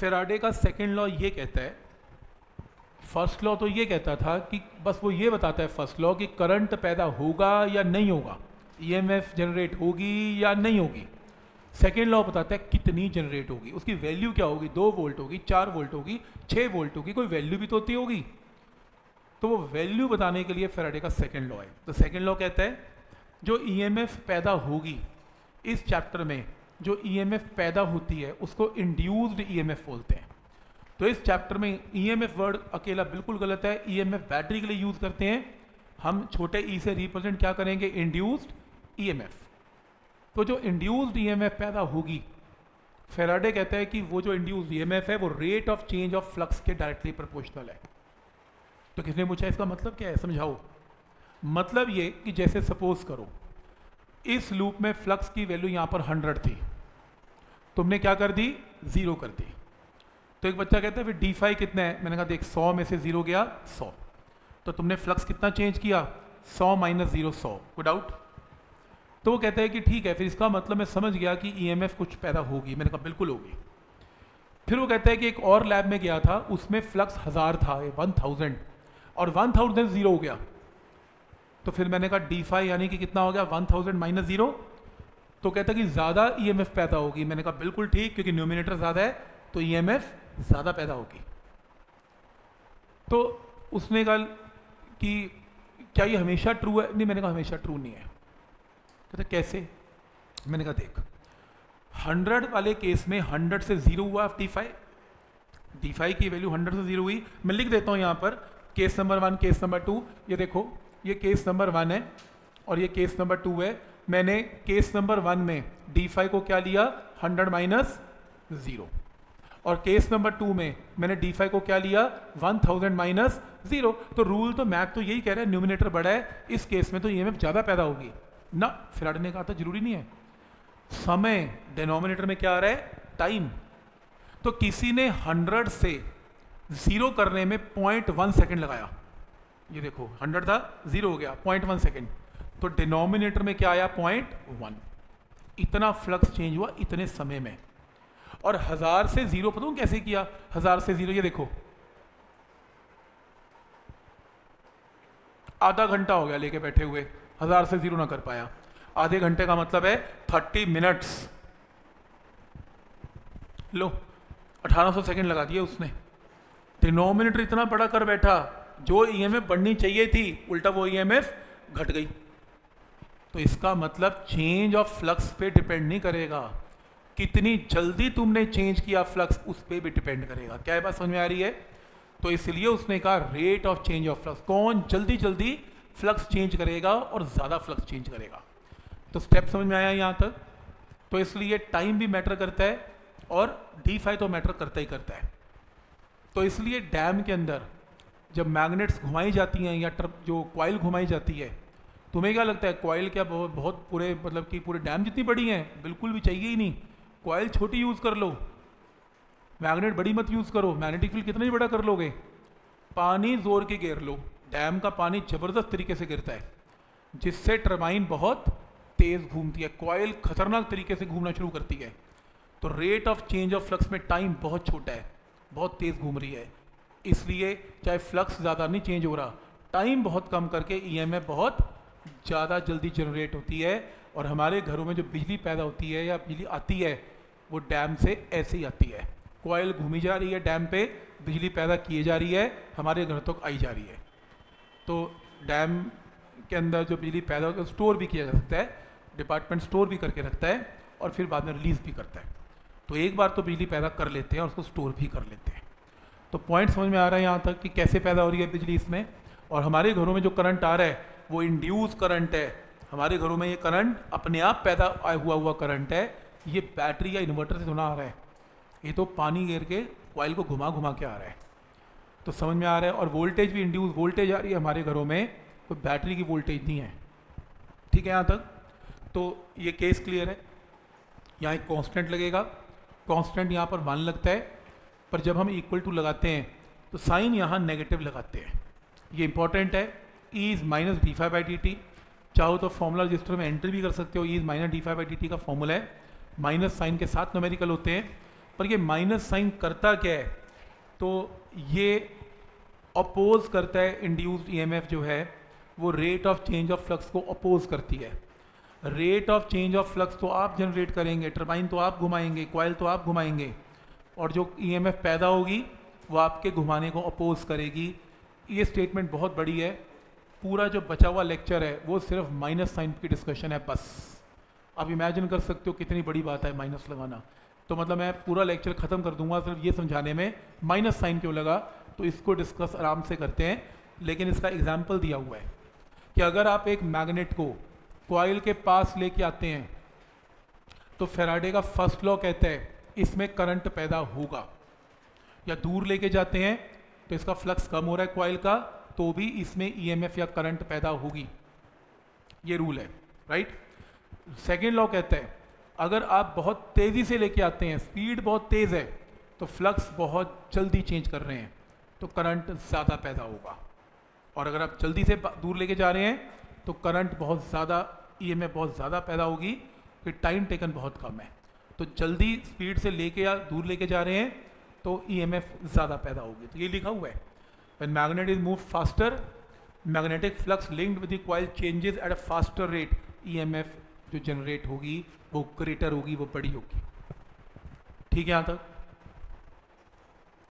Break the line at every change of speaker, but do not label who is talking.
Faraday का second law ये कहता है। फ़र्स्ट लॉ तो ये कहता था कि बस वो ये बताता है फ़र्स्ट लॉ कि करंट पैदा होगा या नहीं होगा? ईएमएफ जनरेट होगी या नहीं होगी? सेकेंड लॉ बताता है कितनी जनरेट होगी? उसकी वैल्यू क्या होगी? दो वोल्ट होगी, चार वोल्ट होगी छः वोल्ट होगी, कोई वैल्यू भी तो होती होगी। तो वो वैल्यू बताने के लिए फेराडे का सेकेंड लॉ है। तो सेकेंड लॉ कहता है, जो ईएमएफ पैदा होगी, इस चैप्टर में जो ईएमएफ पैदा होती है, उसको इंड्यूस्ड ईएमएफ बोलते हैं। तो इस चैप्टर में ईएमएफ वर्ड अकेला बिल्कुल गलत है। ईएमएफ बैटरी के लिए यूज़ करते हैं। हम छोटे ई से रिप्रेजेंट क्या करेंगे? इंड्यूस्ड ईएमएफ तो जो इंड्यूस्ड ईएमएफ पैदा होगी फेराडे कहता है कि वो जो इंड्यूस्ड ईएमएफ है, वो rate of change of flux के डायरेक्टली प्रोपोर्शनल है। तो किसने पूछा इसका मतलब क्या है? समझाओ। मतलब ये कि जैसे सपोज़ करो, इस लूप में फ्लक्स की वैल्यू यहाँ पर हंड्रेड थी। तुमने क्या कर दी? ज़ीरो कर दी। तो एक बच्चा कहता है, फिर डी फाई कितना है? मैंने कहा, देख, सौ में से ज़ीरो गया सौ। तो तुमने फ्लक्स कितना चेंज किया? सौ माइनस ज़ीरो सौ। को डाउट तो वो कहता है कि ठीक है, फिर इसका मतलब मैं समझ गया कि ईएमएफ कुछ पैदा होगी। मैंने कहा, बिल्कुल होगी। फिर वो कहता है कि एक और लैब में गया था, उसमें फ्लक्स हज़ार था वन थाउज़ेंड और वन थाउज़ेंड ज़ीरो हो गया। तो फिर मैंने कहा डी फाई यानी कि कितना हो गया? वन थाउज़ेंड माइनस ज़ीरो तो कहता कि ज़्यादा ईएमएफ पैदा होगी। मैंने कहा, बिल्कुल ठीक, क्योंकि न्यूमिनेटर ज़्यादा है तो ईएमएफ ज़्यादा पैदा होगी। तो उसने कहा कि, क्या ये हमेशा ट्रू है? नहीं, मैंने कहा, हमेशा ट्रू नहीं है। कहते, कैसे? मैंने कहा, देख हंड्रेड वाले केस में हंड्रेड से ज़ीरो हुआ डी फाइव डी फाइव की वैल्यू हंड्रेड से ज़ीरो हुई। मैं लिख देता हूँ यहाँ पर case number one case number two ये देखो, ये केस नंबर वन है और ये केस नंबर टू है। मैंने केस नंबर वन में डी फाइव को क्या लिया? हंड्रेड माइनस ज़ीरो और केस नंबर टू में मैंने डी फाइव को क्या लिया? वन थाउज़ेंड माइनस ज़ीरो तो रूल तो मैथ तो यही कह रहा है न्यूमिनेटर बड़ा है, इस केस में तो ई ज़्यादा पैदा होगी। ना ने कहा था ज़रूरी नहीं है। समय डिनोमिनेटर में क्या आ रहा है? टाइम तो किसी ने हंड्रेड से ज़ीरो करने में पॉइंट वन सेकेंड लगाया। ये देखो हंड्रेड था ज़ीरो हो गया पॉइंट वन सेकेंड तो डिनोमिनेटर में क्या आया? पॉइंट वन इतना फ्लक्स चेंज हुआ इतने समय में। और हज़ार से ज़ीरो पता कैसे किया? हज़ार से ज़ीरो ये देखो। आधा घंटा हो गया लेके बैठे हुए। हज़ार से ज़ीरो ना कर पाया। आधे घंटे का मतलब है थर्टी मिनट्स लो 1800 सेकंड लगा दिए उसने। डिनोमिनेटर इतना बड़ा कर बैठा, जो ईएमएफ e बढ़नी चाहिए थी, उल्टा वो ईएमएफ e घट गई। तो इसका मतलब चेंज ऑफ़ फ्लक्स पे डिपेंड नहीं करेगा। कितनी जल्दी तुमने चेंज किया फ्लक्स उस पर भी डिपेंड करेगा। क्या बात समझ में आ रही है? तो इसलिए उसने कहा rate of change of flux कौन जल्दी जल्दी फ्लक्स चेंज करेगा और ज़्यादा फ्लक्स चेंज करेगा? तो स्टेप समझ में आया यहाँ तक? तो इसलिए टाइम भी मैटर करता है और डी फाई तो मैटर करता ही करता है। तो इसलिए डैम के अंदर जब मैग्नेट्स घुमाई जाती हैं या ट्रप जो क्वाइल घुमाई जाती है तुम्हें क्या लगता है कॉयल क्या बहुत बहुत पूरे मतलब कि पूरे डैम जितनी बड़ी हैं, बिल्कुल भी चाहिए ही नहीं। कॉयल छोटी यूज़ कर लो। मैग्नेट बड़ी मत यूज़ करो। मैग्नेटिक फ़ील्ड कितना ही बड़ा कर लोगे। पानी ज़ोर के घेर लो। डैम का पानी ज़बरदस्त तरीके से गिरता है, जिससे टर्बाइन बहुत तेज़ घूमती है। कॉयल खतरनाक तरीके से घूमना शुरू करती है। तो rate of change of flux में टाइम बहुत छोटा है, बहुत तेज़ घूम रही है। इसलिए चाहे फ्लक्स ज़्यादा नहीं चेंज हो रहा टाइम बहुत कम करके ई e बहुत ज़्यादा जल्दी जनरेट होती है और हमारे घरों में जो बिजली पैदा होती है या बिजली आती है, वो डैम से ऐसे ही आती है। कोयल घूमी जा रही है डैम पे, बिजली पैदा किए जा रही है, हमारे घर तक आई जा रही है। तो डैम के अंदर जो बिजली पैदा होती है स्टोर भी किया जा सकता है डिपार्टमेंट स्टोर भी करके रखता है और फिर बाद में रिलीज़ भी करता है। तो एक बार तो बिजली पैदा कर लेते हैं और उसको स्टोर भी कर लेते हैं। तो पॉइंट समझ में आ रहा है यहाँ तक कि कैसे पैदा हो रही है बिजली इसमें? और हमारे घरों में जो करंट आ रहा है वो इंड्यूस करंट है। हमारे घरों में ये करंट अपने आप पैदा हुआ हुआ करंट है। ये बैटरी या इन्वर्टर से थोड़ा आ रहा है। ये तो पानी गिर के ऑयल को घुमा घुमा के आ रहा है। तो समझ में आ रहा है? और वोल्टेज भी इंड्यूस वोल्टेज आ रही है हमारे घरों में कोई बैटरी की वोल्टेज नहीं है। ठीक है यहाँ तक? तो ये केस क्लियर है। यहाँ एक कांस्टेंट लगेगा। कांस्टेंट यहाँ पर वन लगता है। पर जब हम इक्वल टू लगाते हैं तो साइन यहाँ नेगेटिव लगाते हैं। ये इंपॉर्टेंट है। E is minus D five by D T चाहो तो फॉर्मूला रजिस्टर में एंट्री भी कर सकते हो. E is minus D five by D T का फॉर्मूला है. माइनस साइन के साथ नोमेरिकल होते हैं. पर ये माइनस साइन करता क्या है? तो ये अपोज करता है इंड्यूस्ड ईएमएफ जो है, वो rate of change of flux को अपोज करती है. Rate of change of flux तो आप जनरेट करेंगे. टर्बाइन तो आप घुमाएँगे. क्वाइल तो आप घुमाएँगे. और जो ईएमएफ पैदा होगी, वो आपके घुमाने को अपोज करेगी. ये स्टेटमेंट बहुत बड़ी है. पूरा जो बचा हुआ लेक्चर है, वो सिर्फ़ माइनस साइन की डिस्कशन है बस। आप इमेजिन कर सकते हो कितनी बड़ी बात है माइनस लगाना। तो मतलब मैं पूरा लेक्चर ख़त्म कर दूँगा सिर्फ़ ये समझाने में माइनस साइन क्यों लगा? तो इसको डिस्कस आराम से करते हैं, लेकिन इसका एग्ज़ाम्पल दिया हुआ है कि अगर आप एक मैग्नेट को कॉइल के पास लेके आते हैं तो फेराडे का फ़र्स्ट लॉ कहता है, इसमें करंट पैदा होगा। या दूर लेके जाते हैं तो इसका फ्लक्स कम हो रहा है कॉइल का तो भी इसमें ईएमएफ या करंट पैदा होगी। ये रूल है राइट सेकेंड लॉ कहता है, अगर आप बहुत तेज़ी से लेके आते हैं स्पीड बहुत तेज़ है तो फ्लक्स बहुत जल्दी चेंज कर रहे हैं तो करंट ज़्यादा पैदा होगा। और अगर आप जल्दी से दूर लेके जा रहे हैं तो करंट बहुत ज़्यादा ईएमएफ बहुत ज़्यादा पैदा होगी कि टाइम टेकन बहुत कम है। तो जल्दी स्पीड से लेके या दूर लेके जा रहे हैं तो ईएमएफ ज़्यादा पैदा होगी। तो ये लिखा हुआ है। When magnet is moved faster magnetic flux linked with the coil changes at a faster rate emf जो जनरेट होगी वो ग्रेटर होगी वो बड़ी होगी ठीक है यहाँ तक